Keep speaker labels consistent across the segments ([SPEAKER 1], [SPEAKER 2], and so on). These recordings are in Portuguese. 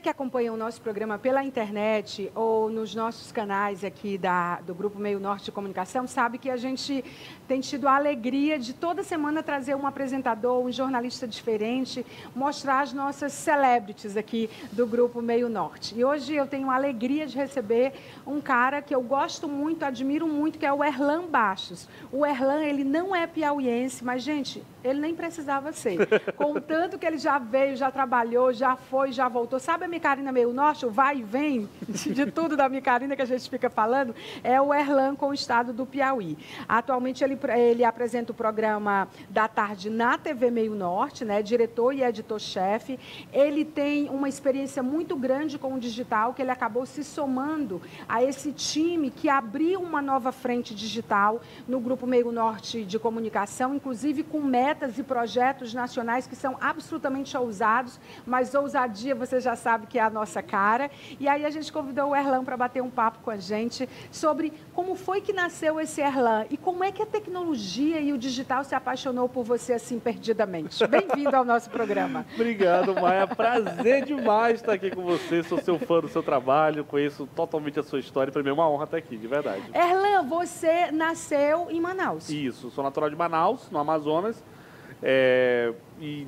[SPEAKER 1] Que acompanha o nosso programa pela internet ou nos nossos canais aqui da, do Grupo Meio Norte de Comunicação, sabe que a gente tem tido a alegria de toda semana trazer um apresentador, um jornalista diferente, mostrar as nossas celebrities aqui do Grupo Meio Norte. E hoje eu tenho a alegria de receber um cara que eu gosto muito, admiro muito, que é o Erlan Baixos. O Erlan, ele não é piauiense, mas, gente, ele nem precisava ser. Contanto que ele já veio, já trabalhou, já foi, já voltou. Sabe a Micarina Meio Norte, o vai e vem de tudo da Micarina que a gente fica falando? É o Erlan com o estado do Piauí. Atualmente ele, ele apresenta o programa da tarde na TV Meio Norte, né? diretor e editor-chefe. Ele tem uma experiência muito grande com o digital, que ele acabou se somando a esse time que abriu uma nova frente digital no Grupo Meio Norte de Comunicação, inclusive com metas e projetos nacionais que são absolutamente ousados, mas ousadia você já sabe que é a nossa cara. E aí a gente convidou o Erlan para bater um papo com a gente sobre como foi que nasceu esse Erlan e como é que a tecnologia e o digital se apaixonou por você assim perdidamente. Bem-vindo ao nosso programa.
[SPEAKER 2] Obrigado, Maia. Prazer demais estar aqui com você. Sou seu fã do seu trabalho, conheço totalmente a sua história. Para mim é uma honra estar aqui, de verdade.
[SPEAKER 1] Erlan, você nasceu em Manaus.
[SPEAKER 2] Isso, sou natural de Manaus, no Amazonas. É, e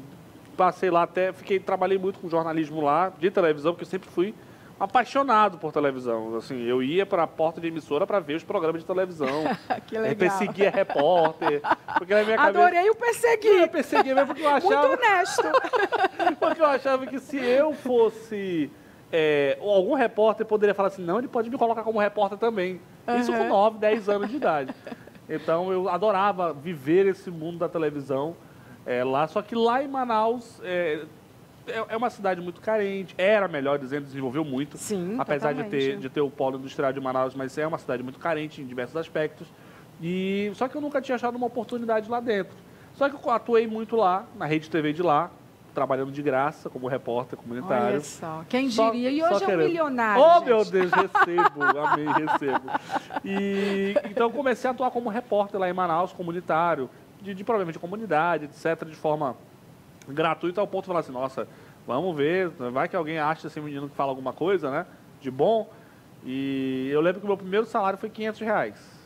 [SPEAKER 2] passei lá até, fiquei, trabalhei muito com jornalismo lá, de televisão, porque eu sempre fui apaixonado por televisão. Assim, eu ia para a porta de emissora para ver os programas de televisão.
[SPEAKER 1] que legal. Eu
[SPEAKER 2] perseguia repórter.
[SPEAKER 1] Porque na minha cabeça... Adorei o perseguir.
[SPEAKER 2] Eu persegui mesmo porque eu achava...
[SPEAKER 1] Muito honesto.
[SPEAKER 2] porque eu achava que se eu fosse... É, algum repórter poderia falar assim, não, ele pode me colocar como repórter também. Uhum. Isso com 9, 10 anos de idade. Então eu adorava viver esse mundo da televisão é, lá. Só que lá em Manaus é, é, é, uma cidade muito carente. Era, melhor dizendo, desenvolveu muito.
[SPEAKER 1] Sim,
[SPEAKER 2] Apesar de ter, de ter o polo industrial de Manaus, mas é uma cidade muito carente em diversos aspectos. E, só que eu nunca tinha achado uma oportunidade lá dentro. Só que eu atuei muito lá, na rede TV de lá, trabalhando de graça como repórter comunitário. Olha
[SPEAKER 1] só, quem diria? E hoje é um milionário.
[SPEAKER 2] Oh,
[SPEAKER 1] gente.
[SPEAKER 2] meu Deus, recebo, amei, recebo. E, então comecei a atuar como repórter lá em Manaus, comunitário de, de problemas de comunidade, etc., de forma gratuita, ao ponto de falar assim, nossa, vamos ver, vai que alguém acha esse menino que fala alguma coisa, né, de bom. E eu lembro que o meu primeiro salário foi 500 reais.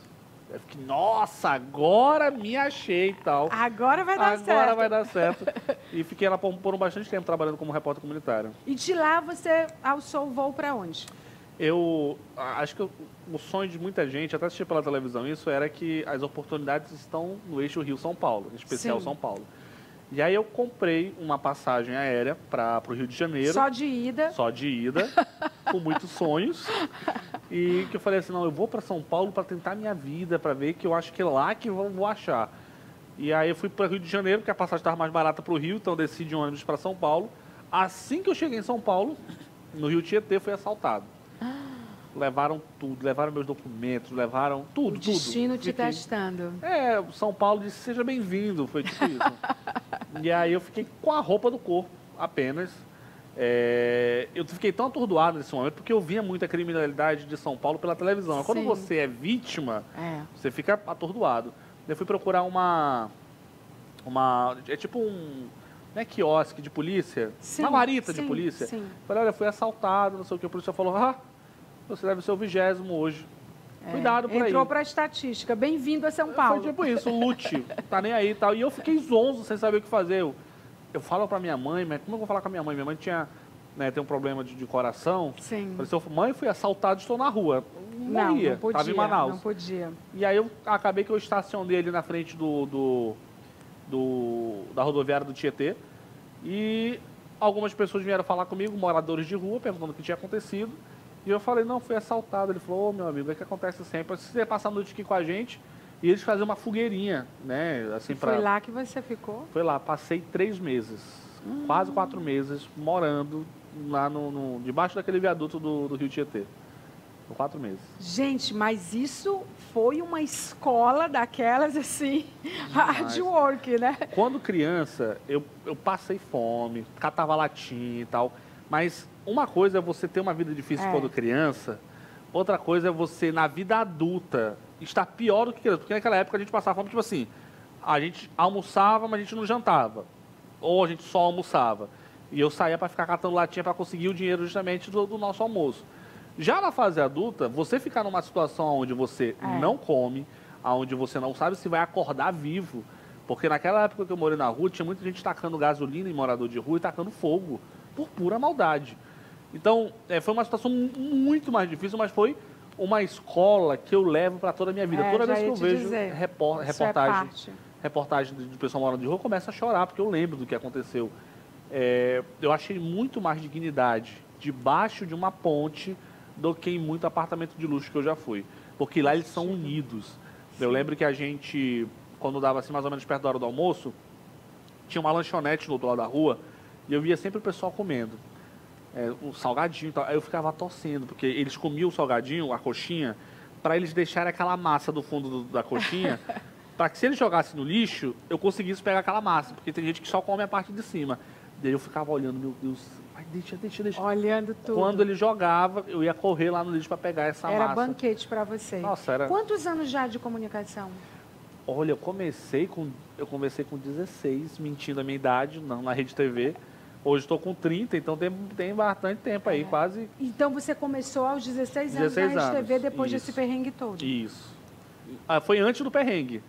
[SPEAKER 2] Eu fiquei, nossa, agora me achei e tal.
[SPEAKER 1] Agora vai dar
[SPEAKER 2] agora
[SPEAKER 1] certo.
[SPEAKER 2] Agora vai dar certo. e fiquei lá por, por um bastante tempo trabalhando como repórter comunitário.
[SPEAKER 1] E de lá você alçou o voo para onde?
[SPEAKER 2] Eu acho que o sonho de muita gente, até assistir pela televisão isso, era que as oportunidades estão no eixo Rio-São Paulo, em especial Sim. São Paulo. E aí eu comprei uma passagem aérea para o Rio de Janeiro.
[SPEAKER 1] Só de ida.
[SPEAKER 2] Só de ida, com muitos sonhos. E que eu falei assim, não, eu vou para São Paulo para tentar minha vida, para ver que eu acho que é lá que eu vou achar. E aí eu fui para o Rio de Janeiro, porque a passagem estava mais barata para o Rio, então eu desci de ônibus para São Paulo. Assim que eu cheguei em São Paulo, no Rio Tietê, fui assaltado levaram tudo, levaram meus documentos, levaram tudo,
[SPEAKER 1] o destino
[SPEAKER 2] tudo.
[SPEAKER 1] te fiquei... testando.
[SPEAKER 2] É, São Paulo disse, seja bem-vindo, foi tipo isso. e aí eu fiquei com a roupa do corpo, apenas. É... eu fiquei tão atordoado nesse momento, porque eu via muita criminalidade de São Paulo pela televisão. Quando você é vítima, é. você fica atordoado. Eu fui procurar uma... uma é tipo um... Não é quiosque de polícia?
[SPEAKER 1] Sim,
[SPEAKER 2] uma guarita
[SPEAKER 1] sim,
[SPEAKER 2] de polícia.
[SPEAKER 1] Sim.
[SPEAKER 2] Falei, olha, fui assaltado, não sei o que. A polícia falou, ah, você deve ser o vigésimo hoje. É, Cuidado por aí.
[SPEAKER 1] Entrou para a estatística. Bem-vindo a São Paulo.
[SPEAKER 2] Foi tipo isso, lute. tá nem aí e tal. E eu fiquei zonzo, sem saber o que fazer. Eu, eu falo para minha mãe, mas como eu vou falar com a minha mãe? Minha mãe tinha, né, tem um problema de, de coração.
[SPEAKER 1] Sim.
[SPEAKER 2] Falei assim, mãe, fui assaltado, estou na rua. Não, morria. não podia. Tava em Manaus.
[SPEAKER 1] Não podia.
[SPEAKER 2] E aí eu acabei que eu estacionei ali na frente do, do, do da rodoviária do Tietê. E algumas pessoas vieram falar comigo, moradores de rua, perguntando o que tinha acontecido. E eu falei, não, fui assaltado. Ele falou, ô oh, meu amigo, é que acontece sempre. Se você passar a noite aqui com a gente, e eles faziam uma fogueirinha, né? Assim,
[SPEAKER 1] e foi lá que você ficou?
[SPEAKER 2] Foi lá, passei três meses, hum. quase quatro meses, morando lá no, no, debaixo daquele viaduto do, do Rio Tietê. Por quatro meses.
[SPEAKER 1] Gente, mas isso foi uma escola daquelas assim, hard work, né?
[SPEAKER 2] Quando criança, eu, eu passei fome, catava latim e tal, mas uma coisa é você ter uma vida difícil é. quando criança, outra coisa é você, na vida adulta, estar pior do que criança. Porque naquela época a gente passava fome, tipo assim, a gente almoçava, mas a gente não jantava. Ou a gente só almoçava. E eu saía para ficar catando latinha para conseguir o dinheiro justamente do, do, nosso almoço. Já na fase adulta, você ficar numa situação onde você é. não come, onde você não sabe se vai acordar vivo. Porque naquela época que eu morei na rua, tinha muita gente tacando gasolina em morador de rua e tacando fogo, por pura maldade. Então, é, foi uma situação muito mais difícil, mas foi uma escola que eu levo para toda a minha vida.
[SPEAKER 1] É,
[SPEAKER 2] toda vez que eu vejo
[SPEAKER 1] dizer,
[SPEAKER 2] repor, reportagem, é reportagem de pessoal morando de rua, eu começo a chorar, porque eu lembro do que aconteceu. É, eu achei muito mais dignidade debaixo de uma ponte do que em muito apartamento de luxo que eu já fui. Porque lá eles são unidos. Eu lembro que a gente, quando dava assim mais ou menos perto da hora do almoço, tinha uma lanchonete do outro lado da rua e eu via sempre o pessoal comendo. É, um salgadinho e tal. Aí eu ficava torcendo, porque eles comiam o salgadinho, a coxinha, para eles deixarem aquela massa do fundo do, da coxinha, para que se eles jogassem no lixo, eu conseguisse pegar aquela massa, porque tem gente que só come a parte de cima. Daí eu ficava olhando, meu Deus, vai, deixa, deixa, deixa.
[SPEAKER 1] Olhando tudo.
[SPEAKER 2] Quando ele jogava, eu ia correr lá no lixo para pegar essa
[SPEAKER 1] era
[SPEAKER 2] massa.
[SPEAKER 1] Era banquete para você.
[SPEAKER 2] Nossa, era...
[SPEAKER 1] Quantos anos já de comunicação?
[SPEAKER 2] Olha, eu comecei com eu comecei com 16, mentindo a minha idade, não na Rede TV. Hoje estou com 30, então tem, tem bastante tempo aí, é. quase.
[SPEAKER 1] Então você começou aos 16 anos 16 na Rede TV depois
[SPEAKER 2] isso.
[SPEAKER 1] desse perrengue todo?
[SPEAKER 2] Isso. Ah, foi antes do perrengue.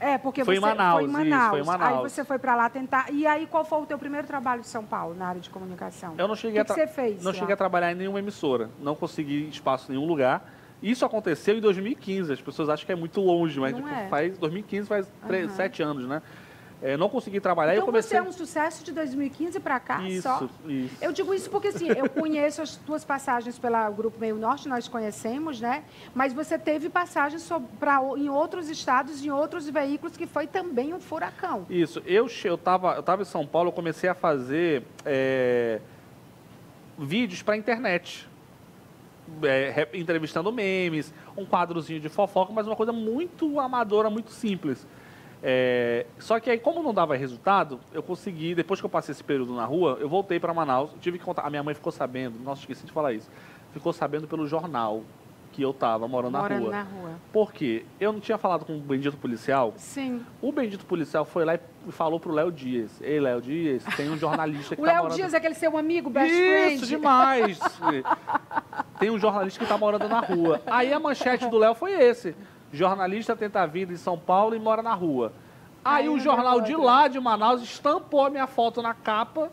[SPEAKER 1] É, porque
[SPEAKER 2] foi
[SPEAKER 1] você
[SPEAKER 2] em Manaus,
[SPEAKER 1] foi em Manaus.
[SPEAKER 2] Isso, foi em Manaus.
[SPEAKER 1] Aí você foi para lá tentar. E aí, qual foi o teu primeiro trabalho em São Paulo, na área de comunicação?
[SPEAKER 2] Eu não cheguei
[SPEAKER 1] o que
[SPEAKER 2] a
[SPEAKER 1] que você fez?
[SPEAKER 2] Não
[SPEAKER 1] lá?
[SPEAKER 2] cheguei a trabalhar em nenhuma emissora. Não consegui espaço em nenhum lugar. Isso aconteceu em 2015. As pessoas acham que é muito longe, mas tipo,
[SPEAKER 1] é.
[SPEAKER 2] faz 2015 faz três, sete anos, né? É, não consegui trabalhar.
[SPEAKER 1] Então
[SPEAKER 2] eu comecei...
[SPEAKER 1] você é um sucesso de 2015 para cá
[SPEAKER 2] isso,
[SPEAKER 1] só?
[SPEAKER 2] Isso.
[SPEAKER 1] Eu digo isso porque assim, eu conheço as tuas passagens pelo Grupo Meio Norte, nós conhecemos, né? Mas você teve passagens pra, em outros estados, em outros veículos, que foi também um furacão.
[SPEAKER 2] Isso. Eu estava eu tava em São Paulo, eu comecei a fazer é, vídeos para a internet. É, entrevistando memes, um quadrozinho de fofoca, mas uma coisa muito amadora, muito simples. É, só que aí, como não dava resultado, eu consegui, depois que eu passei esse período na rua, eu voltei para Manaus, tive que contar, a minha mãe ficou sabendo, nossa, esqueci de falar isso, ficou sabendo pelo jornal que eu estava morando,
[SPEAKER 1] morando
[SPEAKER 2] na, rua.
[SPEAKER 1] na rua.
[SPEAKER 2] Por quê? Eu não tinha falado com o bendito policial.
[SPEAKER 1] Sim.
[SPEAKER 2] O bendito policial foi lá e falou pro Léo Dias. Ei, Léo Dias, tem um jornalista que
[SPEAKER 1] o
[SPEAKER 2] tá
[SPEAKER 1] Léo
[SPEAKER 2] morando...
[SPEAKER 1] Dias é aquele seu amigo, best
[SPEAKER 2] Isso,
[SPEAKER 1] friend?
[SPEAKER 2] Isso, demais. tem um jornalista que está morando na rua. Aí a manchete do Léo foi esse. Jornalista tenta a vida em São Paulo e mora na rua. Aí, Aí o jornal de lá, de Manaus, estampou a minha foto na capa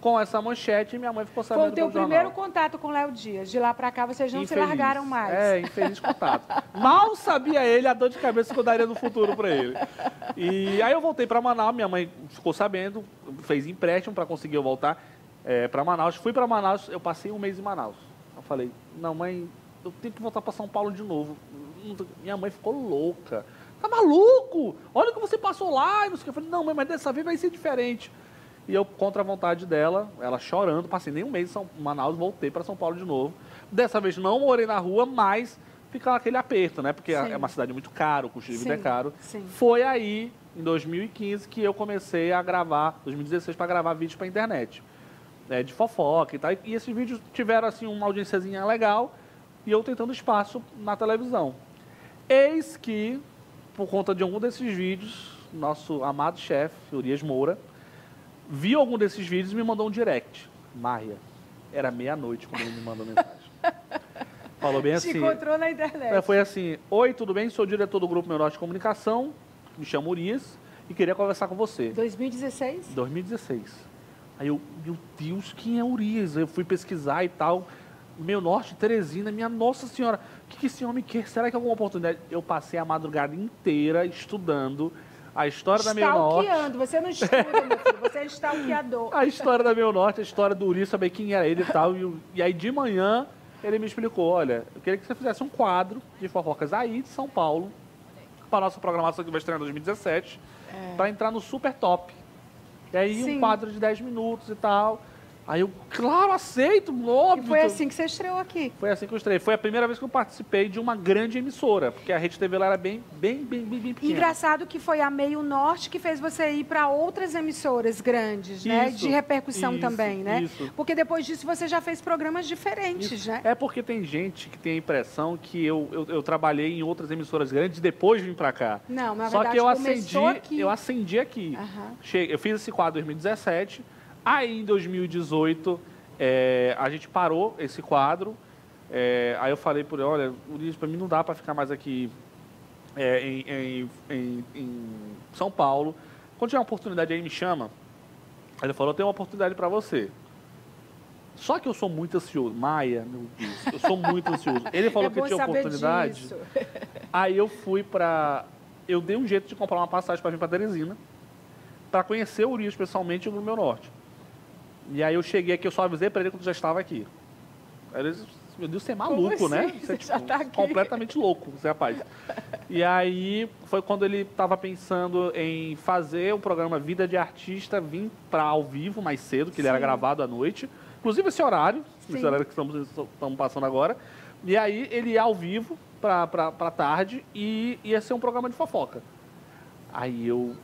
[SPEAKER 2] com essa manchete e minha mãe ficou sabendo
[SPEAKER 1] Foi o teu primeiro
[SPEAKER 2] jornal.
[SPEAKER 1] contato com o Léo Dias. De lá pra cá vocês não
[SPEAKER 2] infeliz.
[SPEAKER 1] se largaram mais.
[SPEAKER 2] É, infeliz contato. Mal sabia ele a dor de cabeça que eu daria no futuro para ele. E aí eu voltei para Manaus, minha mãe ficou sabendo, fez empréstimo para conseguir eu voltar é, para Manaus. Fui para Manaus, eu passei um mês em Manaus. Eu falei, não, mãe, eu tenho que voltar para São Paulo de novo. Minha mãe ficou louca. Tá maluco? Olha o que você passou lá. E não sei o que. Eu falei, não, mãe, mas dessa vez vai ser diferente. E eu, contra a vontade dela, ela chorando, passei nem um mês em São, Manaus, voltei para São Paulo de novo. Dessa vez não morei na rua, mas ficava aquele aperto, né? Porque Sim. é uma cidade muito cara, o custo de vida é caro.
[SPEAKER 1] Sim.
[SPEAKER 2] Foi aí, em 2015, que eu comecei a gravar, 2016, para gravar vídeos para internet. É, de fofoca e tal. E esses vídeos tiveram, assim, uma audiênciazinha legal e eu tentando espaço na televisão. Eis que, por conta de algum desses vídeos, nosso amado chefe, Urias Moura, viu algum desses vídeos e me mandou um direct. Maria, era meia-noite quando ele me mandou mensagem. Falou bem assim.
[SPEAKER 1] Te encontrou na internet.
[SPEAKER 2] Foi assim: Oi, tudo bem? Sou diretor do Grupo Meu Norte de Comunicação, me chamo Urias e queria conversar com você.
[SPEAKER 1] 2016?
[SPEAKER 2] 2016. Aí eu, meu Deus, quem é Urias? Eu fui pesquisar e tal. Meu Norte, Teresina, minha Nossa Senhora, o que, que esse homem quer? Será que é alguma oportunidade? Eu passei a madrugada inteira estudando a história da Meio Norte.
[SPEAKER 1] Você não estuda, meu filho, você é stalkeador.
[SPEAKER 2] A história da Meio Norte, a história do Uri, saber quem era ele e tal. E, e, aí de manhã ele me explicou: olha, eu queria que você fizesse um quadro de fofocas aí de São Paulo, para a nossa programação que vai estrear em 2017, é. para entrar no Super Top. E aí Sim. um quadro de 10 minutos e tal. Aí eu, claro, aceito, óbvio.
[SPEAKER 1] E foi assim que você estreou aqui.
[SPEAKER 2] Foi assim que eu estreiei. Foi a primeira vez que eu participei de uma grande emissora, porque a Rede TV lá era bem, bem, bem, bem, bem pequena.
[SPEAKER 1] Engraçado que foi a Meio Norte que fez você ir para outras emissoras grandes,
[SPEAKER 2] isso,
[SPEAKER 1] né? De repercussão
[SPEAKER 2] isso,
[SPEAKER 1] também, né?
[SPEAKER 2] Isso.
[SPEAKER 1] Porque depois disso você já fez programas diferentes,
[SPEAKER 2] isso.
[SPEAKER 1] né?
[SPEAKER 2] É porque tem gente que tem a impressão que eu, eu, eu trabalhei em outras emissoras grandes e depois vim para cá.
[SPEAKER 1] Não, na
[SPEAKER 2] Só
[SPEAKER 1] verdade
[SPEAKER 2] que eu
[SPEAKER 1] acendi,
[SPEAKER 2] aqui. eu acendi aqui.
[SPEAKER 1] Uhum.
[SPEAKER 2] Cheguei, eu fiz esse quadro em 2017 Aí, em 2018, é, a gente parou esse quadro. É, aí eu falei por ele, olha, Ulisses, para mim não dá para ficar mais aqui é, em, em, em, em, São Paulo. Quando tiver uma oportunidade aí, me chama. Aí ele falou, eu tenho uma oportunidade para você. Só que eu sou muito ansioso. Maia, meu Deus, eu sou muito ansioso. Ele falou
[SPEAKER 1] é
[SPEAKER 2] que tinha oportunidade.
[SPEAKER 1] Disso.
[SPEAKER 2] Aí eu fui para... Eu dei um jeito de comprar uma passagem para vir para Teresina, para conhecer o Urias pessoalmente no meu norte. E aí eu cheguei aqui, eu só avisei para ele quando já estava aqui. Aí ele disse, meu Deus, você é maluco,
[SPEAKER 1] assim?
[SPEAKER 2] né?
[SPEAKER 1] Você,
[SPEAKER 2] é,
[SPEAKER 1] tipo, já tá aqui.
[SPEAKER 2] completamente louco, você rapaz. E aí foi quando ele estava pensando em fazer o programa Vida de Artista vir para ao vivo mais cedo, que ele Sim. era gravado à noite. Inclusive esse horário, Sim. esse horário que estamos, estamos passando agora. E aí ele ia ao vivo para tarde e ia ser um programa de fofoca. Aí eu.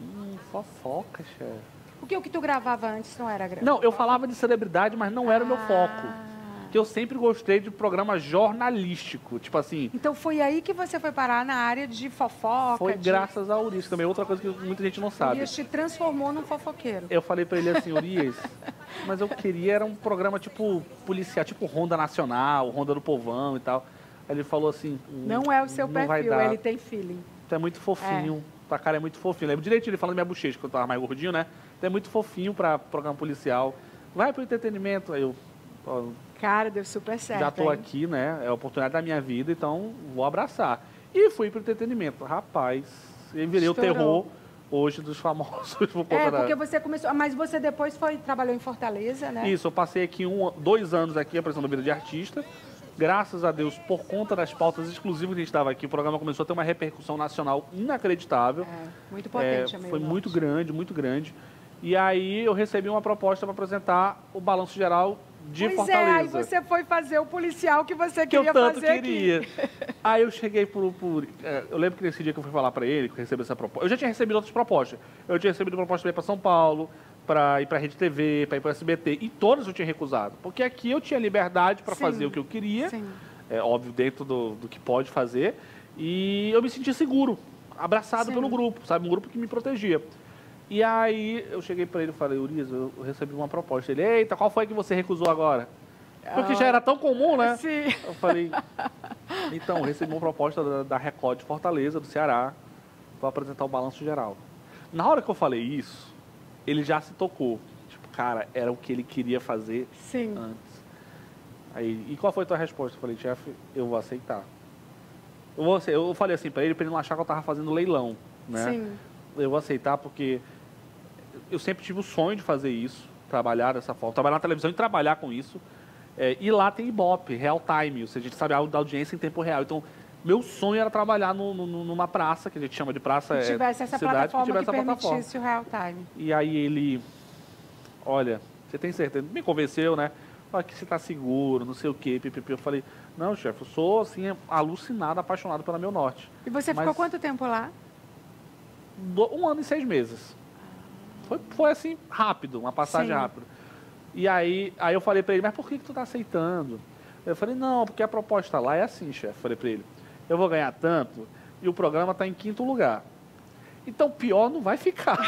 [SPEAKER 2] Hum, fofoca, chefe.
[SPEAKER 1] Porque o que tu gravava antes não era gravado?
[SPEAKER 2] Não, eu falava de celebridade, mas não era o meu
[SPEAKER 1] Ah.
[SPEAKER 2] foco. Que eu sempre gostei de programa jornalístico. Tipo assim,
[SPEAKER 1] Então foi aí que você foi parar na área de fofoca?
[SPEAKER 2] foi
[SPEAKER 1] de...
[SPEAKER 2] graças ao Urias também. Outra coisa que muita gente não sabe.
[SPEAKER 1] Urias te transformou num fofoqueiro.
[SPEAKER 2] Eu falei pra ele assim, Urias, mas eu queria era um programa tipo policial, tipo Ronda Nacional, Ronda do Povão e tal. Aí ele falou assim...
[SPEAKER 1] Não é o seu perfil, ele tem feeling.
[SPEAKER 2] Tu é muito fofinho. Tua cara é muito fofinho. Lembro direitinho ele falando minha bochecha, que eu tava mais gordinho, né? Tu é muito fofinho pra programa policial. Vai pro entretenimento. Aí eu... ó,
[SPEAKER 1] Cara, deu super certo.
[SPEAKER 2] já tô
[SPEAKER 1] hein?
[SPEAKER 2] aqui, né? É a oportunidade da minha vida, então vou abraçar. E fui pro entretenimento. Rapaz, eu virei
[SPEAKER 1] Estourou.
[SPEAKER 2] o terror hoje dos famosos por
[SPEAKER 1] É, porque você começou. Mas você depois foi, trabalhou em Fortaleza, né?
[SPEAKER 2] Isso, eu passei aqui um, dois anos aqui apresentando vida de artista. Graças a Deus, por conta das pautas exclusivas que a gente estava aqui, o programa começou a ter uma repercussão nacional inacreditável.
[SPEAKER 1] É, muito
[SPEAKER 2] É,
[SPEAKER 1] potente, Meio
[SPEAKER 2] foi muito grande, muito grande. E aí eu recebi uma proposta para apresentar o Balanço Geral de
[SPEAKER 1] pois
[SPEAKER 2] Fortaleza.
[SPEAKER 1] é, aí você foi fazer o policial que você
[SPEAKER 2] que eu
[SPEAKER 1] queria
[SPEAKER 2] tanto
[SPEAKER 1] fazer
[SPEAKER 2] queria.
[SPEAKER 1] aqui.
[SPEAKER 2] Aí eu cheguei por, por- é, Eu lembro que nesse dia que eu fui falar para ele, que eu recebi essa proposta. Eu já tinha recebido outras propostas. Eu tinha recebido proposta para ir para São Paulo, para ir para Rede TV, para ir para SBT. E todas eu tinha recusado. Porque aqui eu tinha liberdade para fazer o que eu queria.
[SPEAKER 1] Sim.
[SPEAKER 2] É óbvio, dentro do, do que pode fazer. E eu me sentia seguro, abraçado
[SPEAKER 1] Sim.
[SPEAKER 2] pelo grupo, sabe? Um grupo que me protegia. E aí eu cheguei para ele e falei, Urias, eu recebi uma proposta. Ele, eita, qual foi que você recusou agora? Porque já era tão comum, né?
[SPEAKER 1] Sim.
[SPEAKER 2] Eu falei, então, recebi uma proposta da, da Record de Fortaleza, do Ceará, para apresentar o balanço geral. Na hora que eu falei isso, ele já se tocou. Tipo, cara, era o que ele queria fazer
[SPEAKER 1] Sim.
[SPEAKER 2] antes. Aí, e qual foi a tua resposta? Eu falei, chefe, eu vou aceitar. Eu, vou, eu falei assim para ele, para ele não achar que eu tava fazendo leilão, né?
[SPEAKER 1] Sim.
[SPEAKER 2] Eu vou aceitar porque eu sempre tive o sonho de fazer isso, trabalhar dessa forma, trabalhar na televisão e trabalhar com isso. É, e lá tem Ibope, real time, ou seja, a gente sabe a audiência em tempo real. Então, meu sonho era trabalhar no- no- numa praça, que a gente chama de praça
[SPEAKER 1] Que
[SPEAKER 2] é,
[SPEAKER 1] tivesse essa
[SPEAKER 2] cidade,
[SPEAKER 1] plataforma que,
[SPEAKER 2] tivesse essa plataforma.
[SPEAKER 1] permitisse o real time.
[SPEAKER 2] E aí ele, olha, você tem certeza? Me convenceu, né? Fala que você está seguro, não sei o quê, pipipi. Eu falei, não, chefe, eu sou, assim, alucinado, apaixonado pela Meu Norte.
[SPEAKER 1] E você
[SPEAKER 2] Mas-
[SPEAKER 1] ficou quanto tempo lá?
[SPEAKER 2] Um ano e seis meses. Foi, foi assim, rápido, uma passagem
[SPEAKER 1] Sim.
[SPEAKER 2] rápida. E aí, aí eu falei para ele, mas por que, que tu tá aceitando? Eu falei, não, porque a proposta lá é assim, chefe. Falei para ele, eu vou ganhar tanto e o programa está em quinto lugar. Então, pior não vai ficar.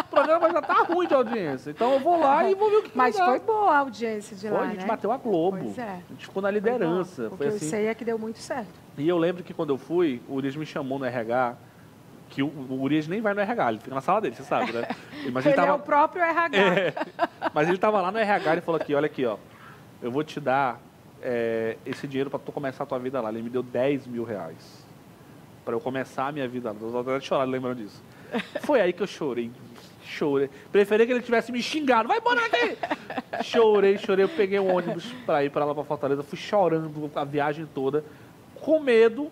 [SPEAKER 2] o programa já tá ruim de audiência. Então, eu vou lá e vou ver o que que
[SPEAKER 1] Mas foi boa a audiência de
[SPEAKER 2] Foi,
[SPEAKER 1] lá,
[SPEAKER 2] a gente
[SPEAKER 1] né?
[SPEAKER 2] bateu a Globo.
[SPEAKER 1] É.
[SPEAKER 2] A gente ficou na
[SPEAKER 1] Foi
[SPEAKER 2] liderança.
[SPEAKER 1] O
[SPEAKER 2] Foi
[SPEAKER 1] que eu
[SPEAKER 2] assim.
[SPEAKER 1] sei é que deu muito certo.
[SPEAKER 2] E eu lembro que quando eu fui, o Urias me chamou no RH, que o, o Urias nem vai no RH, ele fica na sala dele, você sabe, né? Mas
[SPEAKER 1] ele
[SPEAKER 2] tava,
[SPEAKER 1] é o próprio RH.
[SPEAKER 2] É, mas ele tava lá no RH e falou aqui, olha aqui, ó, eu vou te dar é, esse dinheiro para tu começar a tua vida lá. Ele me deu 10 mil reais para eu começar a minha vida lá. Eu tô até chorando lembrando disso. Foi aí que eu chorei. Chorei. Preferia que ele tivesse me xingado. Vai embora daqui! chorei, chorei. Eu peguei um ônibus para ir para lá para Fortaleza. Fui chorando a viagem toda, com medo,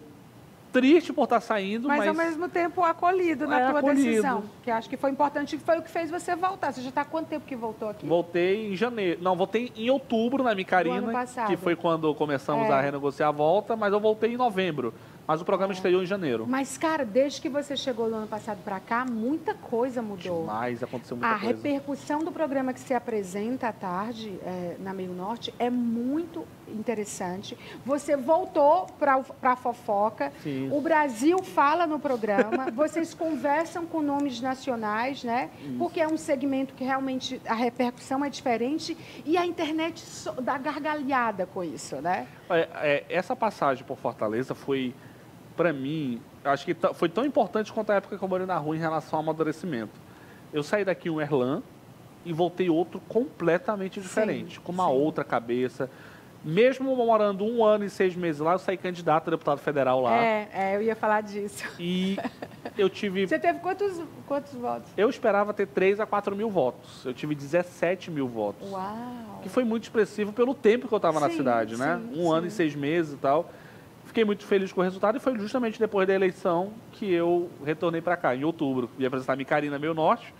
[SPEAKER 2] triste por estar saindo,
[SPEAKER 1] Mas,
[SPEAKER 2] mas,
[SPEAKER 1] ao mesmo tempo acolhido na
[SPEAKER 2] É,
[SPEAKER 1] tua
[SPEAKER 2] acolhido.
[SPEAKER 1] decisão. Que acho que foi importante e foi o que fez você voltar. Você já está há quanto tempo que voltou aqui?
[SPEAKER 2] Voltei em janeiro. Não, voltei em outubro na Micarina, que foi quando começamos
[SPEAKER 1] É.
[SPEAKER 2] a renegociar a volta, mas eu voltei em novembro. Mas o programa é. estreou em janeiro.
[SPEAKER 1] Mas, cara, desde que você chegou no ano passado para cá, muita coisa mudou.
[SPEAKER 2] Demais, aconteceu muita
[SPEAKER 1] a
[SPEAKER 2] coisa.
[SPEAKER 1] A repercussão do programa que se apresenta à tarde é, na Meio Norte é muito interessante. Você voltou para a fofoca. Sim. O Brasil fala no programa. vocês conversam com nomes nacionais, né? Isso. Porque é um segmento que realmente a repercussão é diferente e a internet dá gargalhada com isso, né?
[SPEAKER 2] É, é, essa passagem por Fortaleza foi para mim, acho que foi tão importante quanto a época que eu morei na rua em relação ao amadurecimento. Eu saí daqui um Erlan e voltei outro completamente diferente, sim, com uma sim. outra cabeça. Mesmo morando um ano e seis meses lá, eu saí candidato a deputado federal lá.
[SPEAKER 1] É, é eu ia falar disso.
[SPEAKER 2] E eu tive.
[SPEAKER 1] Você teve quantos, quantos votos?
[SPEAKER 2] Eu esperava ter 3 a 4 mil votos. Eu tive 17 mil votos.
[SPEAKER 1] Uau!
[SPEAKER 2] Que foi muito expressivo pelo tempo que eu estava na cidade, né? Um ano e seis meses e tal. Fiquei muito feliz com o resultado e foi justamente depois da eleição que eu retornei para cá, em outubro. Ia apresentar a Micarina Meio Norte.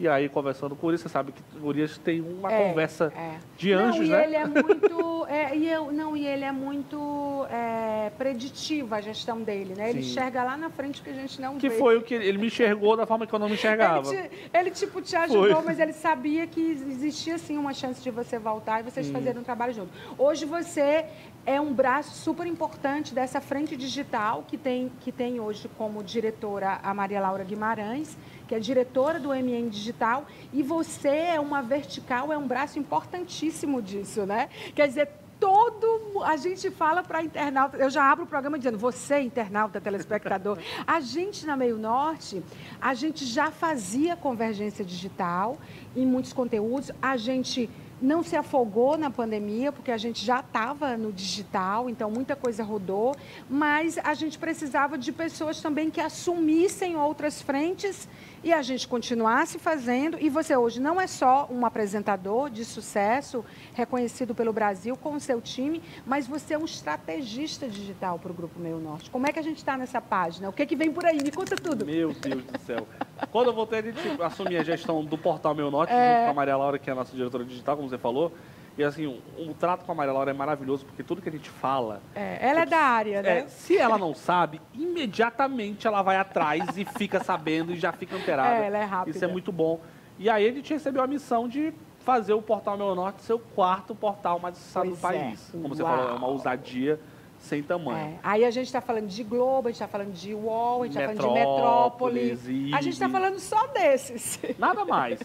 [SPEAKER 2] E aí, conversando com o Urias, você sabe que o Urias tem uma é, conversa é. de anjos,
[SPEAKER 1] não, e
[SPEAKER 2] né?
[SPEAKER 1] Ele é muito, é, e eu, não, e ele é muito é, preditivo a gestão dele, né? Ele Sim. enxerga lá na frente que a gente não
[SPEAKER 2] que
[SPEAKER 1] vê.
[SPEAKER 2] Que foi o que ele me enxergou da forma que eu não me enxergava.
[SPEAKER 1] Ele, te, ele tipo, te ajudou, foi. mas ele sabia que existia, sim, uma chance de você voltar e vocês fazerem um trabalho junto. Hoje você é um braço super importante dessa frente digital que tem, que tem hoje como diretora a Maria Laura Guimarães, que é diretora do MN Digital, e você é uma vertical, é um braço importantíssimo disso, né? Quer dizer, todo a gente fala para internauta, eu já abro o programa dizendo, você internauta, telespectador, a gente na Meio Norte, a gente já fazia convergência digital em muitos conteúdos, a gente não se afogou na pandemia, porque a gente já estava no digital, então muita coisa rodou, mas a gente precisava de pessoas também que assumissem outras frentes e a gente continuasse fazendo. E você hoje não é só um apresentador de sucesso, reconhecido pelo Brasil com o seu time, mas você é um estrategista digital para o Grupo Meio Norte. Como é que a gente está nessa página? O que, que vem por aí? Me conta tudo.
[SPEAKER 2] Meu Deus do céu. Quando eu voltei, a gente assumir a gestão do portal Meio Norte, é... junto com a Maria Laura, que é a nossa diretora digital, como você falou. E assim, o, o, trato com a Maria Laura é maravilhoso, porque tudo que a gente fala.
[SPEAKER 1] É, ela é da área, né?
[SPEAKER 2] É, se ela não sabe, imediatamente ela vai atrás e fica sabendo e já fica antenada.
[SPEAKER 1] É, ela é rápida.
[SPEAKER 2] Isso é muito bom. E aí a gente recebeu a missão de fazer o Portal Meu Norte ser o quarto portal mais acessado do país. É. Como você Uau. falou, é uma ousadia sem tamanho. É.
[SPEAKER 1] Aí a gente está falando de Globo, a gente está falando de UOL, a gente está falando de Metrópole. A gente está falando só desses.
[SPEAKER 2] Nada mais.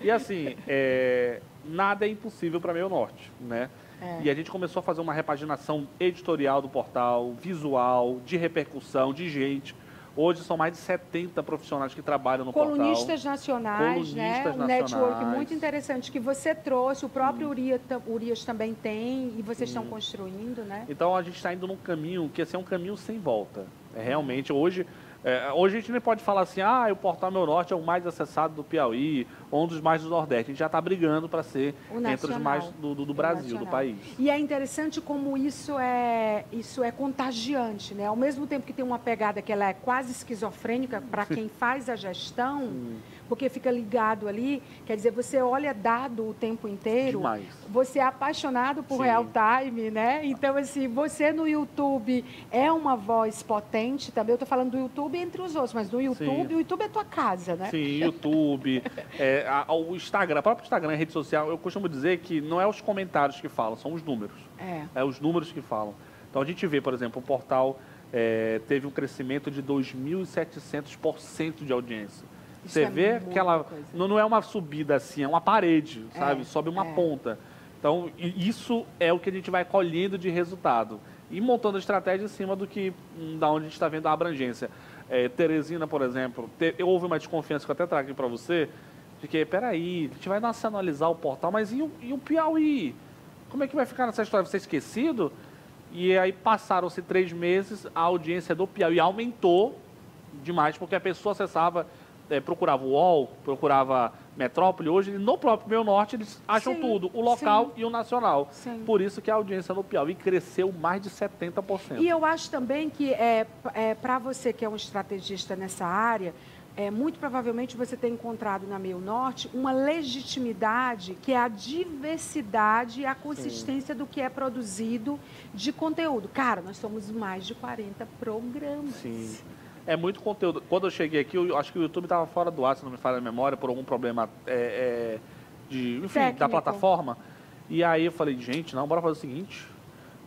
[SPEAKER 2] E assim, é, nada é impossível para Meio Norte, né? É. E a gente começou a fazer uma repaginação editorial do portal, visual, de repercussão, de gente. Hoje são mais de 70 profissionais que trabalham no
[SPEAKER 1] Colunistas
[SPEAKER 2] portal.
[SPEAKER 1] Nacionais, né? Colunistas né? Um network muito interessante que você trouxe, o próprio Urias, Urias também tem e vocês estão construindo, né?
[SPEAKER 2] Então a gente está indo num caminho que assim, é um caminho sem volta. É realmente, hoje é, hoje a gente nem pode falar assim, ah, o Portal Meu Norte é o mais acessado do Piauí, ou um dos mais do Nordeste. A gente já está brigando para ser entre os mais do, do, do Brasil, do país.
[SPEAKER 1] E é interessante como isso é, isso é contagiante, né? Ao mesmo tempo que tem uma pegada que ela é quase esquizofrênica para quem faz a gestão, porque fica ligado ali. Quer dizer, você olha dado o tempo inteiro.
[SPEAKER 2] Demais.
[SPEAKER 1] Você é apaixonado por Sim. real time, né? Então, assim, você no YouTube é uma voz potente também. Eu estou falando do YouTube entre os outros, mas no YouTube, Sim. o YouTube é tua casa, né?
[SPEAKER 2] Sim, YouTube, é, a, o Instagram, o próprio Instagram, a rede social, eu costumo dizer que não é os comentários que falam, são os números.
[SPEAKER 1] É.
[SPEAKER 2] É os números que falam. Então, a gente vê, por exemplo, o portal é, teve um crescimento de 2.700% de audiência. Você é vê que ela não, não, é uma subida assim, é uma parede, é, sabe? Sobe uma é. ponta. Então, isso é o que a gente vai colhendo de resultado. E montando a estratégia em cima do que, hum, da onde a gente está vendo a abrangência. É, Teresina, por exemplo, te, houve uma desconfiança que eu até trago aqui para você, de que, peraí, a gente vai nacionalizar o portal, mas e o, e o Piauí? Como é que vai ficar nessa história? Você é esquecido? E aí passaram-se três meses, a audiência do Piauí aumentou demais, porque a pessoa acessava é, procurava o UOL, procurava Metrópole, hoje no próprio Meio Norte eles acham sim, tudo, o local sim. e o nacional. Sim. Por isso que a audiência no Piauí cresceu mais de 70%.
[SPEAKER 1] E eu acho também que é, é para você que é um estrategista nessa área, é, muito provavelmente você tem encontrado na Meio Norte uma legitimidade que é a diversidade e a consistência Sim. do que é produzido de conteúdo. Cara, nós somos mais de 40 programas.
[SPEAKER 2] Sim. É muito conteúdo. Quando eu cheguei aqui, eu acho que o YouTube estava fora do ar, se não me falha a memória, por algum problema é, é, de, enfim, da plataforma. E aí eu falei, gente, não, bora fazer o seguinte,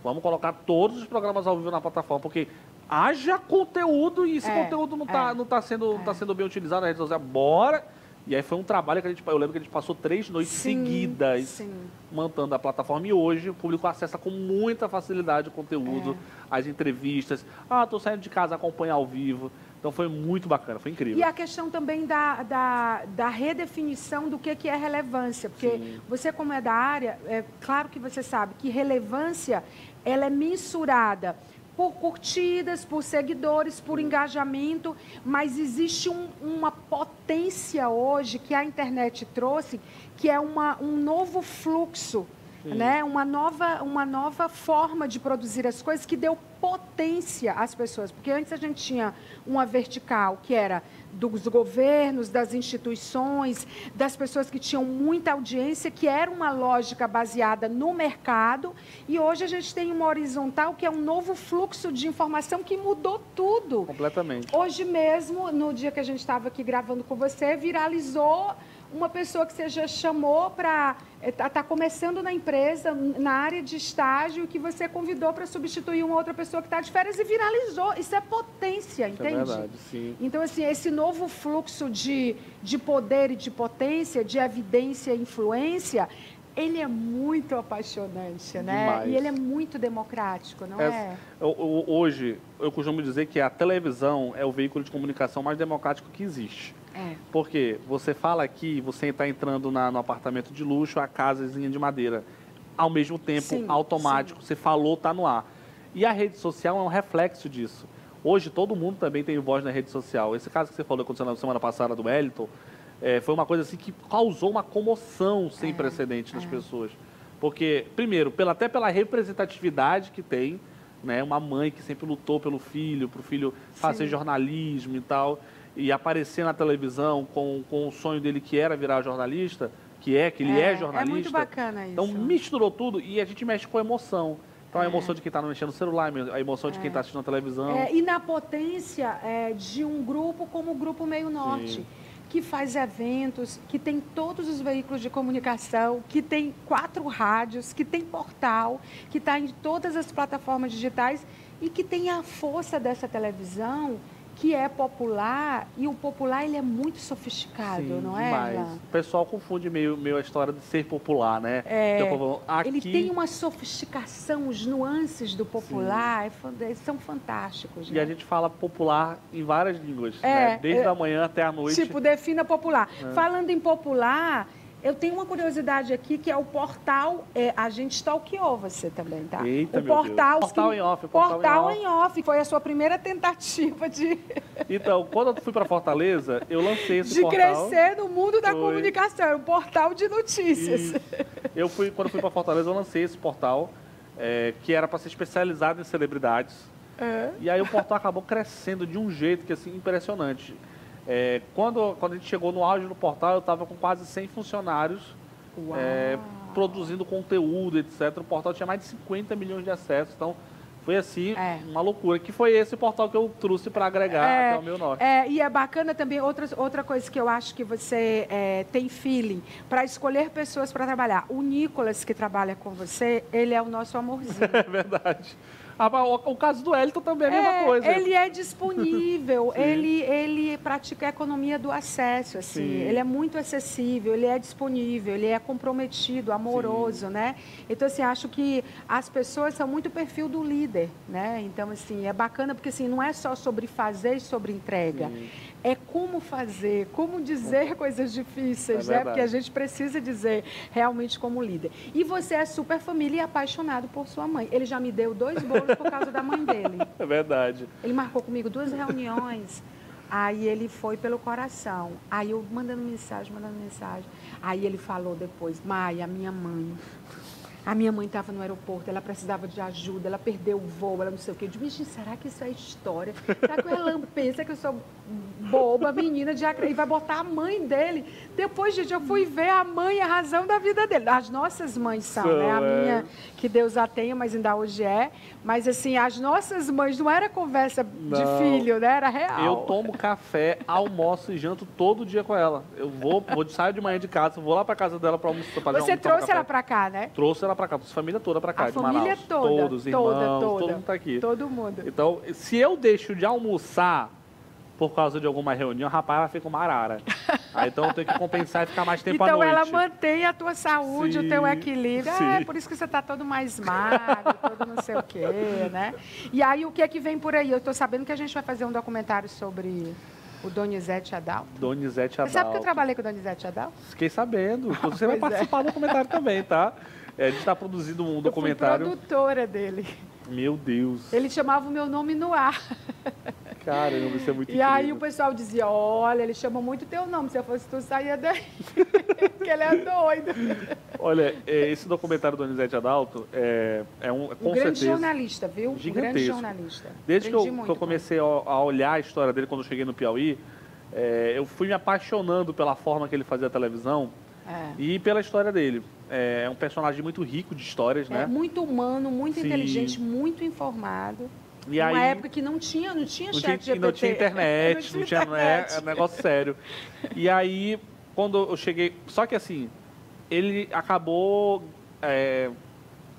[SPEAKER 2] vamos colocar todos os programas ao vivo na plataforma, porque haja conteúdo e esse é, conteúdo não está é, não tá sendo, é. tá sendo bem utilizado na rede social. Bora! E aí foi um trabalho que a gente, eu lembro que a gente passou três noites sim, seguidas sim. mantendo a plataforma. E hoje o público acessa com muita facilidade o conteúdo, é. as entrevistas. Ah, estou saindo de casa acompanhar ao vivo. Então foi muito bacana, foi incrível.
[SPEAKER 1] E a questão também da, da, da redefinição do que, que é relevância. Porque Sim. você, como é da área, é claro que você sabe que relevância ela é mensurada por curtidas, por seguidores, por engajamento, mas existe um, uma potência hoje que a internet trouxe, que é uma, um novo fluxo, né? uma, nova, uma nova forma de produzir as coisas que deu potência às pessoas. Porque antes a gente tinha uma vertical que era dos governos, das instituições, das pessoas que tinham muita audiência, que era uma lógica baseada no mercado, e hoje a gente tem uma horizontal que é um novo fluxo de informação que mudou tudo.
[SPEAKER 2] Completamente.
[SPEAKER 1] Hoje mesmo, no dia que a gente estava aqui gravando com você, viralizou uma pessoa que você já chamou para está eh, tá começando na empresa, na área de estágio, que você convidou para substituir uma outra pessoa que está de férias e viralizou. Isso é potência, entende? É
[SPEAKER 2] verdade, sim.
[SPEAKER 1] Então, assim, esse novo fluxo de, de poder e de potência, de evidência e influência, ele é muito apaixonante, né? Demais. E ele é muito democrático, não é? é?
[SPEAKER 2] Hoje, eu costumo dizer que a televisão é o veículo de comunicação mais democrático que existe. É. Porque você fala aqui, você está entrando na, no apartamento de luxo, a casazinha de madeira. Ao mesmo tempo, sim, automático, sim. você falou, está no ar. E a rede social é um reflexo disso. Hoje, todo mundo também tem voz na rede social. Esse caso que você falou, aconteceu na semana passada do Wellington, é, foi uma coisa assim que causou uma comoção sem é, precedente nas é. pessoas. Porque, primeiro, pela, até pela representatividade que tem, né? Uma mãe que sempre lutou pelo filho, para o filho fazer Sim. jornalismo e tal e aparecer na televisão com, com o sonho dele que era virar jornalista, que é, que ele é, é jornalista. É
[SPEAKER 1] muito bacana isso.
[SPEAKER 2] Então misturou tudo e a gente mexe com emoção. Então, a é. emoção de quem está mexendo no celular, a emoção de quem está é. assistindo a televisão.
[SPEAKER 1] É, e na potência é, de um grupo como o Grupo Meio Norte, Sim. que faz eventos, que tem todos os veículos de comunicação, que tem quatro rádios, que tem portal, que está em todas as plataformas digitais e que tem a força dessa televisão que é popular e o popular ele é muito sofisticado, Sim, não é? Mas
[SPEAKER 2] o pessoal confunde meio, meio a história de ser popular, né?
[SPEAKER 1] É, então, aqui... Ele tem uma sofisticação, os nuances do popular é, são fantásticos.
[SPEAKER 2] E
[SPEAKER 1] né?
[SPEAKER 2] a gente fala popular em várias línguas, é, né? desde é, a manhã até a noite.
[SPEAKER 1] Tipo, defina popular. É. Falando em popular, eu tenho uma curiosidade aqui que é o portal. É, a gente stalkeou você também, tá?
[SPEAKER 2] Eita,
[SPEAKER 1] o portal.
[SPEAKER 2] Portal em off.
[SPEAKER 1] Portal, portal em, off. Foi a sua primeira tentativa de.
[SPEAKER 2] Então, quando eu fui para Fortaleza, eu lancei esse
[SPEAKER 1] de
[SPEAKER 2] portal.
[SPEAKER 1] De crescer no mundo da Foi. comunicação, um portal de notícias.
[SPEAKER 2] E eu fui, quando eu fui para Fortaleza, eu lancei esse portal, é, que era para ser especializado em celebridades. É. E aí o portal acabou crescendo de um jeito que assim impressionante. É, quando, quando a gente chegou no auge do portal, eu estava com quase 100 funcionários é, produzindo conteúdo, etc. O portal tinha mais de 50 milhões de acessos, então foi assim, é. uma loucura. Que foi esse portal que eu trouxe para agregar é, até o meu norte.
[SPEAKER 1] É, e é bacana também, outra, outra coisa que eu acho que você é, tem feeling para escolher pessoas para trabalhar. O Nicolas, que trabalha com você, ele é o nosso amorzinho.
[SPEAKER 2] É verdade. O caso do Elton também é a mesma é, coisa.
[SPEAKER 1] Ele é disponível, ele, ele pratica a economia do acesso, assim. Sim. Ele é muito acessível, ele é disponível, ele é comprometido, amoroso, Sim. né? Então, assim, acho que as pessoas são muito perfil do líder, né? Então, assim, é bacana porque, assim, não é só sobre fazer e sobre entrega. Sim é como fazer, como dizer coisas difíceis, é né? Porque a gente precisa dizer realmente como líder. E você é super família e apaixonado por sua mãe. Ele já me deu dois bolos por causa da mãe dele.
[SPEAKER 2] É verdade.
[SPEAKER 1] Ele marcou comigo duas reuniões. Aí ele foi pelo coração. Aí eu mandando mensagem, mandando mensagem. Aí ele falou depois, Maia, minha mãe. A minha mãe estava no aeroporto, ela precisava de ajuda, ela perdeu o voo, ela não sei o quê. Eu disse, será que isso é história? Será que o Elan pensa que eu sou boba, menina de acre... E vai botar a mãe dele. Depois, gente, eu fui ver a mãe, a razão da vida dele. As nossas mães são, né? A é. minha, que Deus a tenha, mas ainda hoje é. Mas, assim, as nossas mães não era conversa não. de filho, né? Era real.
[SPEAKER 2] Eu tomo café, almoço e janto todo dia com ela. Eu vou, vou saio de manhã de casa, vou lá para casa dela para almoçar.
[SPEAKER 1] Você trouxe ela para cá, né?
[SPEAKER 2] Trouxe ela para cá, trouxe a família toda para cá,
[SPEAKER 1] a
[SPEAKER 2] de
[SPEAKER 1] família
[SPEAKER 2] Manaus.
[SPEAKER 1] toda,
[SPEAKER 2] Todos,
[SPEAKER 1] toda,
[SPEAKER 2] irmãos,
[SPEAKER 1] toda,
[SPEAKER 2] todo mundo tá aqui.
[SPEAKER 1] Todo mundo.
[SPEAKER 2] Então, se eu deixo de almoçar por causa de alguma reunião, rapaz, ela fica uma arara. Aí, então eu tenho que compensar e ficar mais tempo
[SPEAKER 1] então,
[SPEAKER 2] à noite.
[SPEAKER 1] Então ela mantém a tua saúde,
[SPEAKER 2] sim,
[SPEAKER 1] o teu equilíbrio.
[SPEAKER 2] Sim.
[SPEAKER 1] É por isso que você está todo mais magro, todo não sei o quê, né? E aí o que é que vem por aí? Eu estou sabendo que a gente vai fazer um documentário sobre o Donizete Adalto.
[SPEAKER 2] Donizete Adalto.
[SPEAKER 1] Você sabe que eu trabalhei com o Donizete Adalto?
[SPEAKER 2] Fiquei sabendo. Você vai é. participar é. do documentário também, tá? É, a gente está produzindo um documentário.
[SPEAKER 1] Eu fui produtora dele.
[SPEAKER 2] Meu Deus.
[SPEAKER 1] Ele chamava o meu nome no ar.
[SPEAKER 2] Caramba, isso é muito
[SPEAKER 1] E
[SPEAKER 2] incrível.
[SPEAKER 1] aí o pessoal dizia, olha, ele chama muito teu nome, se eu fosse tu, saía daí. Porque ele é doido.
[SPEAKER 2] Olha, é, esse documentário do Donizete Adalto é, é um, com
[SPEAKER 1] um grande
[SPEAKER 2] certeza,
[SPEAKER 1] jornalista, viu? Um grande jornalista.
[SPEAKER 2] Desde que eu, que eu, comecei a, a, olhar a história dele quando eu cheguei no Piauí, é, eu fui me apaixonando pela forma que ele fazia a televisão é. e pela história dele. É, é um personagem muito rico de histórias, né?
[SPEAKER 1] Muito humano, muito Sim. inteligente, muito informado. E Uma aí, época que não tinha, não tinha
[SPEAKER 2] não
[SPEAKER 1] chat
[SPEAKER 2] tinha,
[SPEAKER 1] GPT.
[SPEAKER 2] Não tinha internet, não tinha, não é, é um negócio sério. E aí, quando eu cheguei... Só que assim, ele acabou é,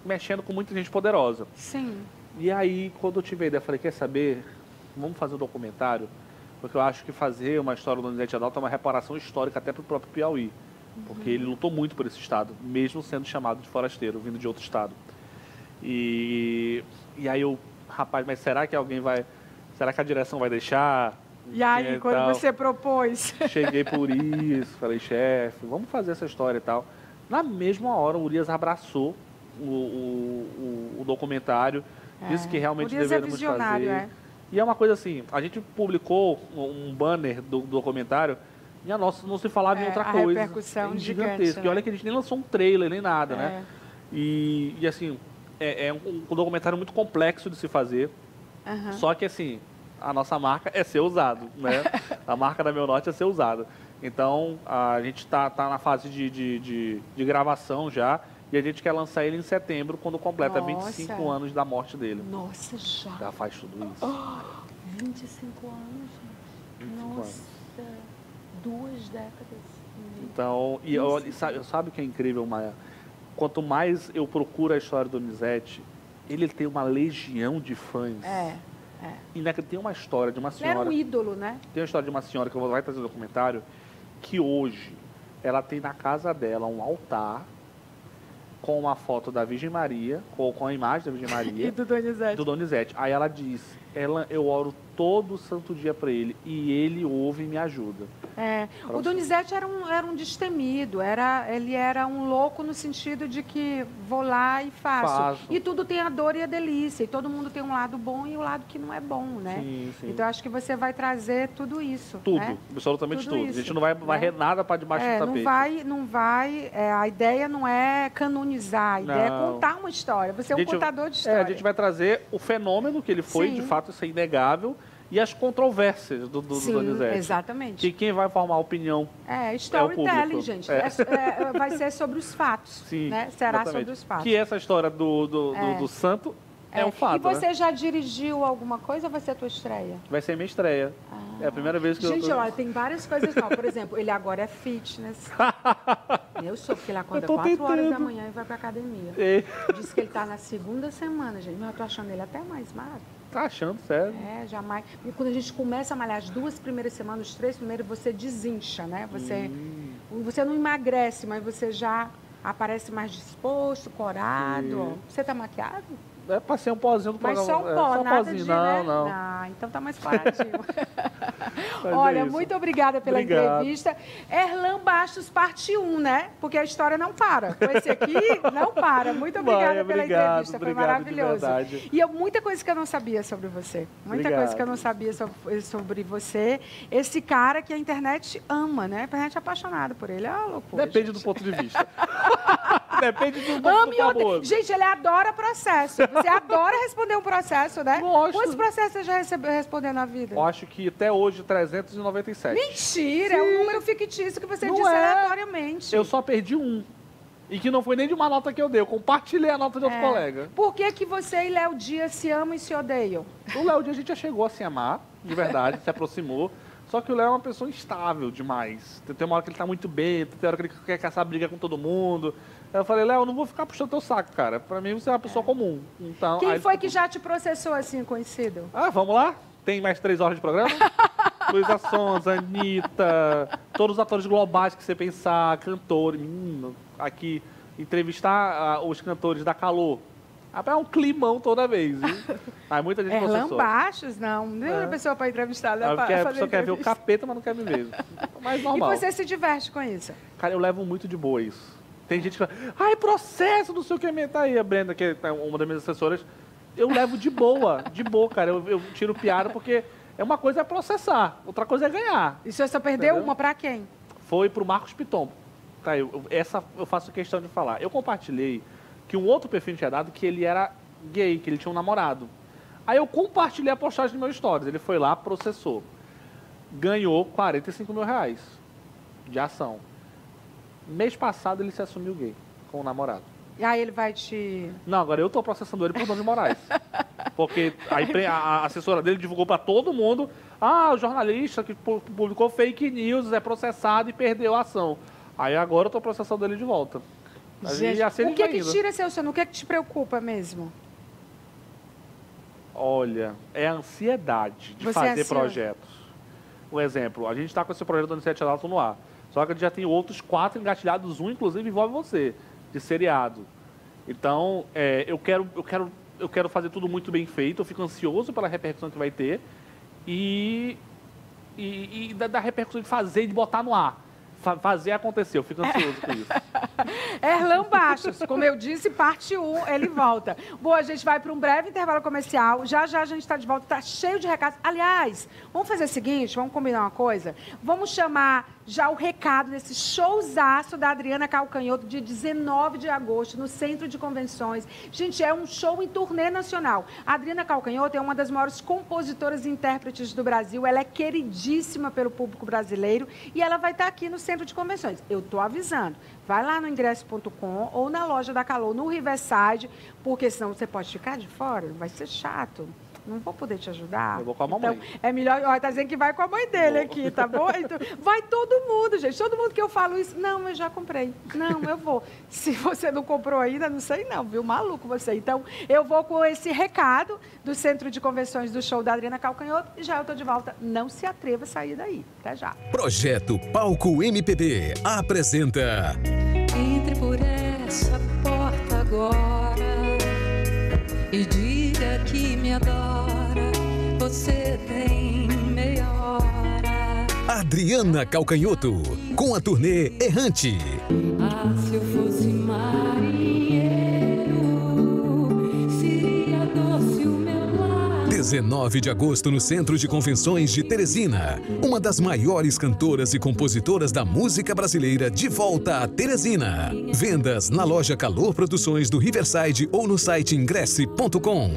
[SPEAKER 2] mexendo com muita gente poderosa.
[SPEAKER 1] Sim.
[SPEAKER 2] E aí, quando eu tive a ideia, eu falei, quer saber? Vamos fazer um documentário? Porque eu acho que fazer uma história do Donizete Adalto é uma reparação histórica até para o próprio Piauí. Porque ele lutou muito por esse estado, mesmo sendo chamado de forasteiro, vindo de outro estado. E, e aí eu rapaz, mas será que alguém vai. Será que a direção vai deixar?
[SPEAKER 1] E aí, e quando tal. você propôs?
[SPEAKER 2] Cheguei por isso, falei, chefe, vamos fazer essa história e tal. Na mesma hora, o Urias abraçou o, o, o, documentário, é. disse que realmente
[SPEAKER 1] Urias
[SPEAKER 2] deveríamos
[SPEAKER 1] é fazer.
[SPEAKER 2] É. E é uma coisa assim, a gente publicou um banner do, do documentário e a nossa não se falava
[SPEAKER 1] é,
[SPEAKER 2] em outra
[SPEAKER 1] a
[SPEAKER 2] coisa.
[SPEAKER 1] Repercussão
[SPEAKER 2] é
[SPEAKER 1] gigantesca.
[SPEAKER 2] Né? E olha que a gente nem lançou um trailer, nem nada, né? É. E, e assim, é, é um, um, documentário muito complexo de se fazer. Uhum. Só que, assim, a nossa marca é ser usado, né? a marca da Meu Norte é ser usada. Então, a gente está tá na fase de, de, de, de, gravação já. E a gente quer lançar ele em setembro, quando completa Nossa. 25 anos da morte dele.
[SPEAKER 1] Nossa, já.
[SPEAKER 2] Já faz tudo isso.
[SPEAKER 1] Oh, 25 anos, gente. 25 Nossa. Anos. Duas décadas.
[SPEAKER 2] Então, e olha, sabe, sabe o que é incrível, Maia? quanto mais eu procuro a história do Donizete, ele tem uma legião de fãs.
[SPEAKER 1] É, é.
[SPEAKER 2] E né, tem uma história de uma senhora.
[SPEAKER 1] Ele era um ídolo, né?
[SPEAKER 2] Tem uma história de uma senhora que eu vou vai trazer no documentário, que hoje ela tem na casa dela um altar com uma foto da Virgem Maria, ou com a imagem da Virgem Maria.
[SPEAKER 1] e do Donizete.
[SPEAKER 2] Do Donizete. Aí ela diz, ela, eu oro todo santo dia para ele e ele ouve e me ajuda.
[SPEAKER 1] É. O Donizete era um, era um destemido, era, ele era um louco no sentido de que vou lá e faço. faço. E tudo tem a dor e a delícia, e todo mundo tem um lado bom e o um lado que não é bom, né?
[SPEAKER 2] Sim, sim.
[SPEAKER 1] Então acho que você vai trazer tudo isso.
[SPEAKER 2] Tudo,
[SPEAKER 1] né?
[SPEAKER 2] absolutamente tudo. tudo. Isso, a gente não vai varrer né? nada para debaixo
[SPEAKER 1] é,
[SPEAKER 2] do tapete.
[SPEAKER 1] Não vai, não vai. É, a ideia não é canonizar, a ideia é não. é contar uma história. Você é um gente, contador de história.
[SPEAKER 2] É, a gente vai trazer o fenômeno que ele foi, sim. de fato, isso é inegável e as controvérsias do, do,
[SPEAKER 1] Sim,
[SPEAKER 2] do Donizete.
[SPEAKER 1] exatamente.
[SPEAKER 2] E quem vai formar a opinião
[SPEAKER 1] É, storytelling, é gente. É. É, é. vai ser sobre os fatos.
[SPEAKER 2] Sim,
[SPEAKER 1] né? Será exatamente. sobre os fatos.
[SPEAKER 2] Que essa história do, do, do, é. do santo é, um fato.
[SPEAKER 1] E você
[SPEAKER 2] né?
[SPEAKER 1] já dirigiu alguma coisa ou vai ser a tua estreia?
[SPEAKER 2] Vai ser minha estreia. Ah. É a primeira vez que
[SPEAKER 1] gente, eu...
[SPEAKER 2] Gente,
[SPEAKER 1] olha, tem várias coisas novas. Por exemplo, ele agora é fitness. eu sou, porque ele acorda 4 tentando. horas da manhã e vai pra academia. É. Diz que ele tá na segunda semana, gente. Mas eu tô achando ele até mais magro.
[SPEAKER 2] Tá achando, sério?
[SPEAKER 1] É, jamais. E quando a gente começa a malhar as duas primeiras semanas, os três primeiros, você desincha, né? Você, hum. você não emagrece, mas você já aparece mais disposto, corado. Você tá maquiado?
[SPEAKER 2] É, passei um pozinho do
[SPEAKER 1] Mas
[SPEAKER 2] programa.
[SPEAKER 1] só um pó,
[SPEAKER 2] é, só
[SPEAKER 1] nada
[SPEAKER 2] pozinho.
[SPEAKER 1] de...
[SPEAKER 2] Não,
[SPEAKER 1] né?
[SPEAKER 2] não.
[SPEAKER 1] Ah, então tá mais paradinho. Olha, é muito obrigada pela Obrigado. entrevista. Erlan Bastos, parte 1, né? Porque a história não para. Com esse aqui, não para. Muito obrigada Mãe, pela
[SPEAKER 2] obrigado,
[SPEAKER 1] entrevista. Foi maravilhoso. E eu, muita coisa que eu não sabia sobre você. Muita
[SPEAKER 2] obrigado.
[SPEAKER 1] coisa que eu não sabia sobre, sobre você. Esse cara que a internet ama, né? A internet é apaixonada por ele. É uma loucura.
[SPEAKER 2] Depende
[SPEAKER 1] gente.
[SPEAKER 2] do ponto de vista. Depende do
[SPEAKER 1] Ame
[SPEAKER 2] do famoso.
[SPEAKER 1] Gente, ele adora processo. Você adora responder um processo, né?
[SPEAKER 2] Gosto.
[SPEAKER 1] Quantos processos você já recebeu respondendo na vida?
[SPEAKER 2] Eu acho que até hoje 397.
[SPEAKER 1] Mentira, é um número fictício que você
[SPEAKER 2] Não
[SPEAKER 1] disse
[SPEAKER 2] é.
[SPEAKER 1] aleatoriamente.
[SPEAKER 2] Eu só perdi um. E que não foi nem de uma nota que eu dei. Eu compartilhei a nota de outro
[SPEAKER 1] É.
[SPEAKER 2] colega.
[SPEAKER 1] Por que, que você e Léo Dias se amam e se odeiam?
[SPEAKER 2] O Léo Dias a gente já chegou a se amar, de verdade, se aproximou. Só que o Léo é uma pessoa instável demais. Tem tem uma hora que ele tá muito bem, tem hora que ele quer caçar briga com todo mundo. Eu falei, Léo, não vou ficar puxando teu saco, cara. Pra mim você é uma pessoa comum. Então,
[SPEAKER 1] Quem
[SPEAKER 2] aí-
[SPEAKER 1] foi que já te processou assim, conhecido?
[SPEAKER 2] Ah, vamos lá? Tem mais três horas de programa? Luísa Sonza, Anitta, todos os atores globais que você pensar, cantores, menino, aqui, entrevistar ah, os cantores da Calor. É um climão toda vez, viu? Aí muita gente
[SPEAKER 1] Erlan
[SPEAKER 2] processou.
[SPEAKER 1] Baixos, não. Nem
[SPEAKER 2] É.
[SPEAKER 1] pessoa para entrevistar, né?
[SPEAKER 2] Porque a pessoa quer ver o capeta, mas não quer me ver. Mas normal.
[SPEAKER 1] E você se diverte com isso?
[SPEAKER 2] Cara, eu levo muito de boa isso. Tem gente que fala, ai, processo, não sei o que. Tá aí a Brenda, que é uma das minhas assessoras. Eu levo de boa, de boa, cara. Eu, eu tiro piada porque é uma coisa é processar, outra coisa é ganhar.
[SPEAKER 1] E se você perdeu
[SPEAKER 2] Entendeu?
[SPEAKER 1] uma para quem?
[SPEAKER 2] Foi pro Marcos Piton. Tá, eu, eu- essa eu faço questão de falar. Eu compartilhei que um outro perfil tinha dado que ele era gay, que ele tinha um namorado. Aí eu compartilhei a postagem no meu stories. Ele foi lá, processou. Ganhou 45 mil reais de ação. Mês passado ele se assumiu gay com o namorado.
[SPEAKER 1] E aí ele vai te.
[SPEAKER 2] Não, agora eu tô processando ele por dano de morais. Porque a, assessora dele divulgou para todo mundo. Ah, o jornalista que pu- publicou fake news é processado e perdeu a ação. Aí agora eu tô processando ele de volta.
[SPEAKER 1] Gente,
[SPEAKER 2] assim
[SPEAKER 1] o que,
[SPEAKER 2] vai
[SPEAKER 1] que
[SPEAKER 2] indo.
[SPEAKER 1] tira seu sono? O que, que te preocupa mesmo?
[SPEAKER 2] Olha, é a ansiedade de
[SPEAKER 1] Você é
[SPEAKER 2] fazer
[SPEAKER 1] ansioso?
[SPEAKER 2] projetos. Um exemplo, a gente está com esse projeto do Anicete Adalto no ar. Só que gente já tem outros quatro engatilhados, um inclusive envolve você, de seriado. Então, é, eu, quero, eu, quero, eu quero fazer tudo muito bem feito, eu fico ansioso pela repercussão que vai ter e, e, e da, da repercussão de fazer de botar no ar. Fa- fazer acontecer, eu fico ansioso com isso.
[SPEAKER 1] Erlan Baixos, como eu disse, parte 1, ele volta. Bom, a gente vai para um breve intervalo comercial. Já já a gente está de volta, está cheio de recados. Aliás, vamos fazer o seguinte, vamos combinar uma coisa? Vamos chamar já o recado desse showzaço da Adriana Calcanhoto, dia 19 de agosto, no Centro de Convenções. Gente, é um show em turnê nacional. A Adriana Calcanhoto é uma das maiores compositoras e intérpretes do Brasil. Ela é queridíssima pelo público brasileiro e ela vai estar aqui no Centro de Convenções. Eu estou avisando. Vai lá no ingresso.com ou na loja da Calor, no Riverside, porque senão você pode ficar de fora, vai ser chato. Não vou poder te ajudar.
[SPEAKER 2] Eu vou com a mamãe.
[SPEAKER 1] Então, é melhor. Olha, tá dizendo que vai com a mãe dele aqui, tá bom? Então, vai todo mundo, gente. Todo mundo que eu falo isso. Não, eu já comprei. Não, eu vou. Se você não comprou ainda, não sei não, viu? Maluco você. Então, eu vou com esse recado do Centro de Convenções do show da Adriana Calcanhoto e já eu tô de volta. Não se atreva a sair daí. Até já.
[SPEAKER 3] Projeto Palco MPB apresenta
[SPEAKER 4] Entre por essa porta agora e diga
[SPEAKER 3] Adriana Calcanhoto com a turnê Errante.
[SPEAKER 4] Ah, se eu fosse marinheiro, seria doce o meu lar.
[SPEAKER 3] 19 de agosto no Centro de Convenções de Teresina. Uma das maiores cantoras e compositoras da música brasileira de volta a Teresina. Vendas na loja Calor Produções do Riverside ou no site ingresse.com.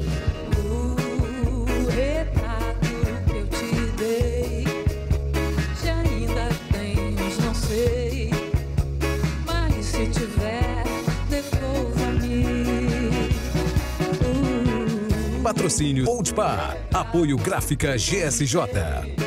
[SPEAKER 3] Patrocínio Old Par. Apoio Gráfica GSJ.